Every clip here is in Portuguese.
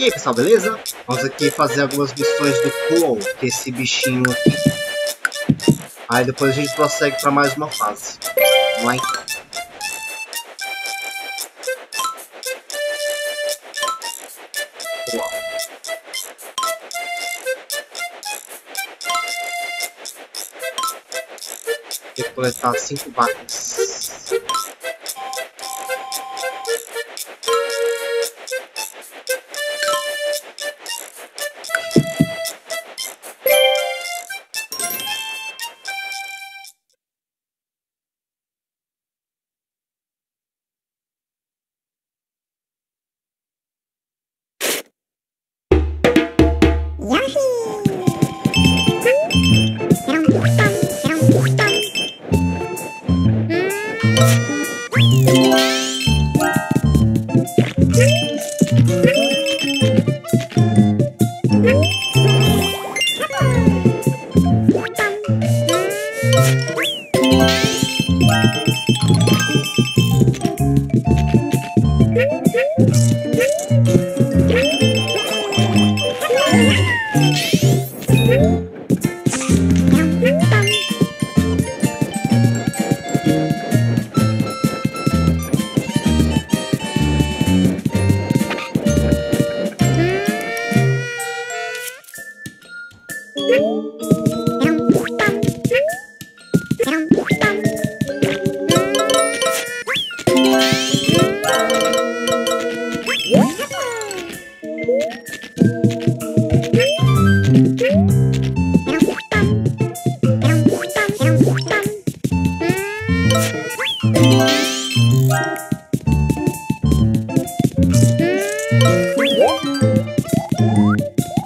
E aí pessoal, beleza? Vamos aqui fazer algumas missões do Claw, que é esse bichinho aqui. Aí depois a gente prossegue para mais uma fase. Vamos lá então. Uau. Tem que coletar cinco vacas.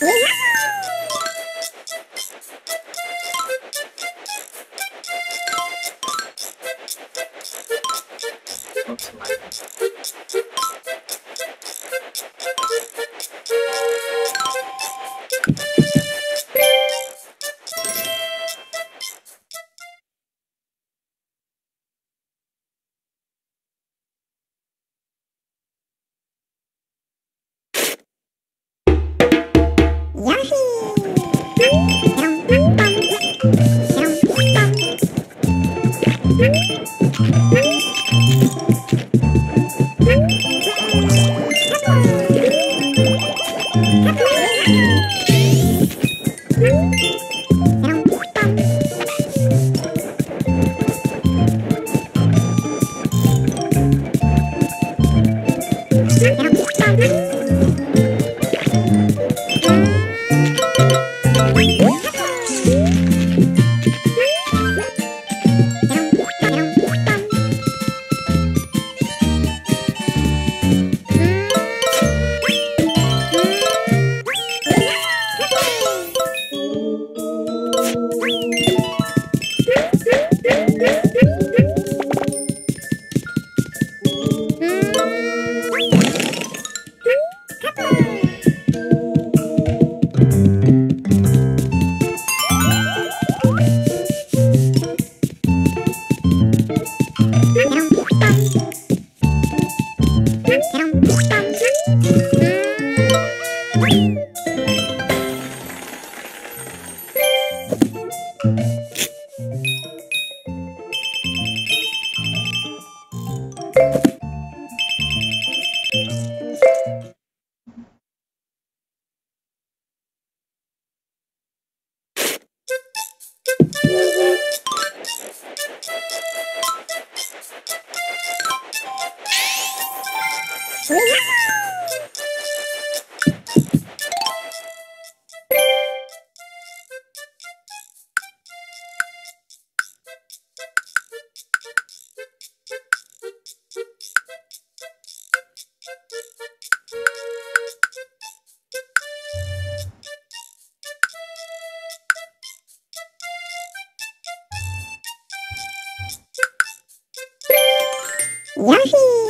Woo! Yahoo!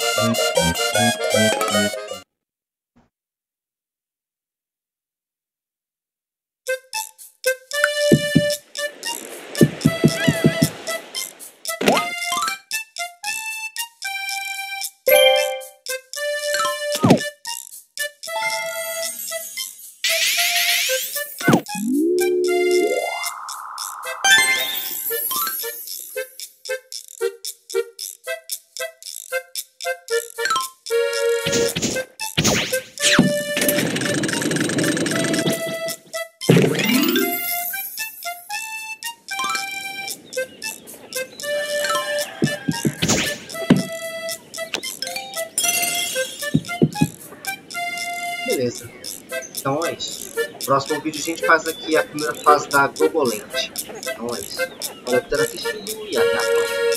Thank you. Beleza. Então é isso. Próximo vídeo a gente faz aqui a primeira fase da Globolente. Então é isso. Valeu por ter assistido e até a próxima.